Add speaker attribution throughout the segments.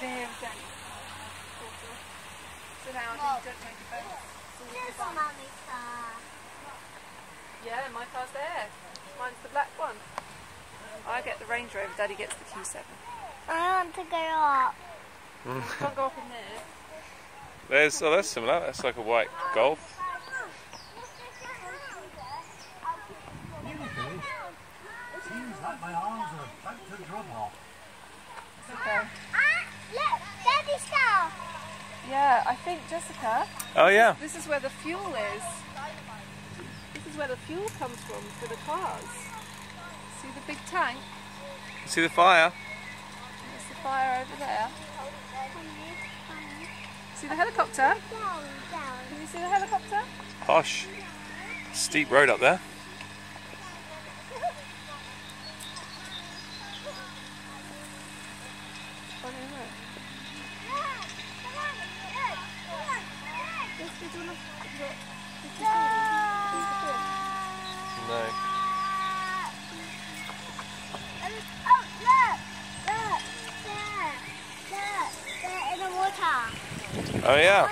Speaker 1: Very dangerous. So now I think don't make a boat.
Speaker 2: There's a mummy's car.
Speaker 1: Yeah, my car's there. Mine's the black one. I get the Range Rover, Daddy gets the Q7.
Speaker 2: I want to go up.
Speaker 1: Can't go up in there.
Speaker 3: There's oh, that's similar. That's like a white Golf.
Speaker 4: Seems like my arms are about to drop off.
Speaker 1: Okay.
Speaker 2: Ah, look, Daddy's car.
Speaker 1: Yeah, I think Jessica,
Speaker 3: Oh yeah.
Speaker 1: this is where the fuel is. This is where the fuel comes from for the cars. See the big tank?
Speaker 3: See the fire?
Speaker 1: There's the fire over there. See the helicopter? Can you see the helicopter?
Speaker 3: Posh. Steep road up there.
Speaker 2: As yeah.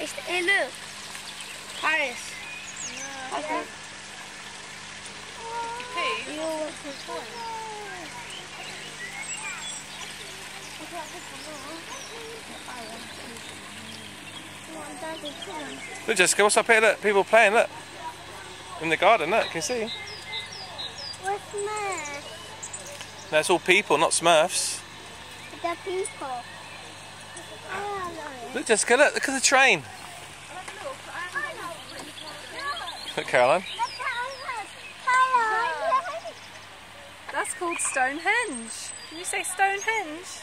Speaker 2: It's, hey, look. Paris. Okay.
Speaker 1: Pete,
Speaker 2: You want to play?
Speaker 3: Look, Jessica, what's up here? Look, people playing. Look, in the garden. Look, can you see?
Speaker 2: What's?
Speaker 3: That's all people, not Smurfs.
Speaker 2: The people.
Speaker 3: Look, Jessica. Look, look at the train. Look, Caroline.
Speaker 1: that's called Stonehenge. Can you say Stonehenge?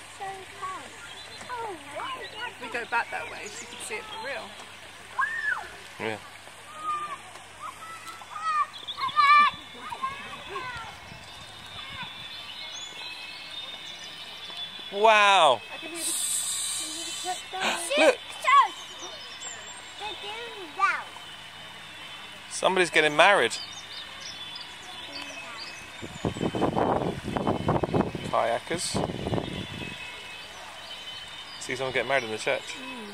Speaker 1: We go back that way so you can see it for real.
Speaker 3: Yeah. Wow.
Speaker 1: I can hear the
Speaker 3: Look,
Speaker 2: They're doing that.
Speaker 3: somebody's getting married. Kayakers. See someone getting married in the church. Hmm.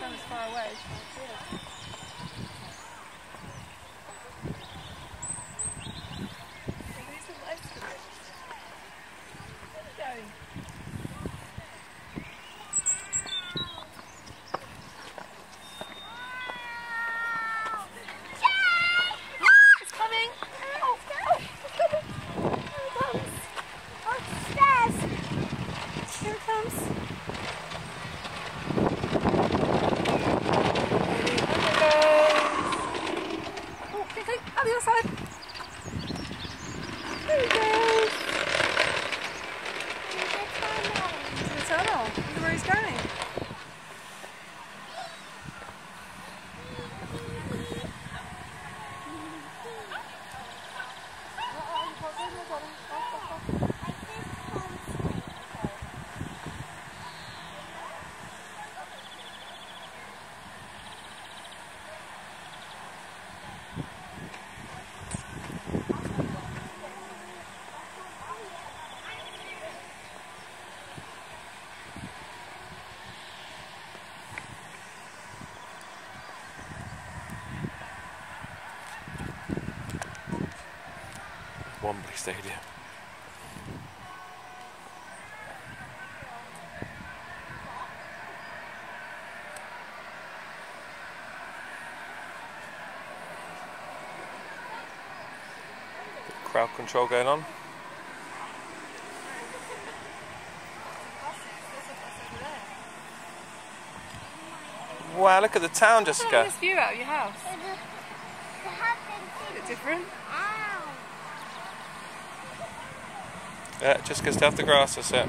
Speaker 1: Turn as far away as you can see it. These are the excavations. Where are they going? It's coming! Oh, no! It's coming! Here it comes!
Speaker 2: Upstairs.
Speaker 1: Here it comes! Oh, okay, okay, on the other side. There he goes. The tunnel. Look where he's going.
Speaker 3: Wembley Stadium. Crowd control going on. Wow, look at the town,
Speaker 1: Look at this view out of your house. Is it different?
Speaker 2: Uh,
Speaker 3: yeah, Jessica, stay off the grass, that's it.